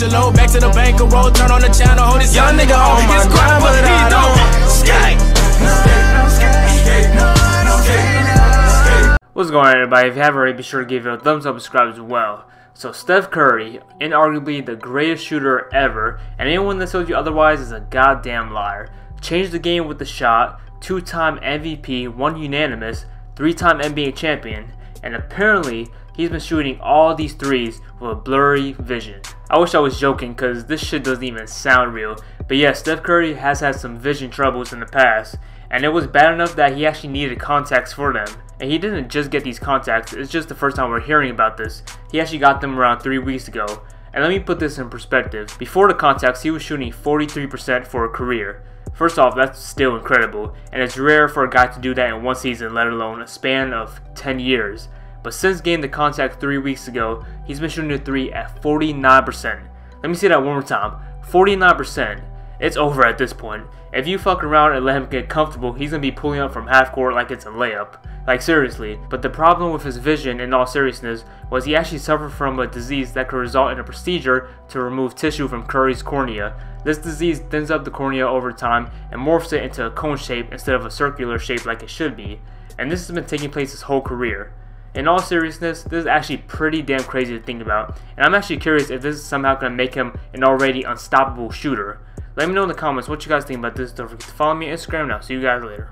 Switch low back to the bank, a roll, turn on the channel. Hold this young nigga on his grind, but I don't skate. What's going on everybody? If you haven't already, be sure to give it a thumbs up and subscribe as well. So Steph Curry, inarguably the greatest shooter ever, and anyone that tells you otherwise is a goddamn liar. Changed the game with the shot, two-time MVP, one unanimous, three-time NBA champion, and apparently he's been shooting all these threes with a blurry vision. I wish I was joking because this shit doesn't even sound real, but yeah, Steph Curry has had some vision troubles in the past, and it was bad enough that he actually needed contacts for them. And he didn't just get these contacts, it's just the first time we're hearing about this. He actually got them around 3 weeks ago. And let me put this in perspective. Before the contacts, he was shooting 43% for a career. First off, that's still incredible, and it's rare for a guy to do that in one season, let alone a span of 10 years. But since getting the contact 3 weeks ago, he's been shooting the 3 at 49%. Let me say that one more time. 49%. It's over at this point. If you fuck around and let him get comfortable, he's gonna be pulling up from half court like it's a layup. Like seriously. But the problem with his vision, in all seriousness, was he actually suffered from a disease that could result in a procedure to remove tissue from Curry's cornea. This disease thins up the cornea over time and morphs it into a cone shape instead of a circular shape like it should be. And this has been taking place his whole career. In all seriousness, this is actually pretty damn crazy to think about, and I'm actually curious if this is somehow going to make him an already unstoppable shooter. Let me know in the comments what you guys think about this. Don't forget to follow me on Instagram now. See you guys later.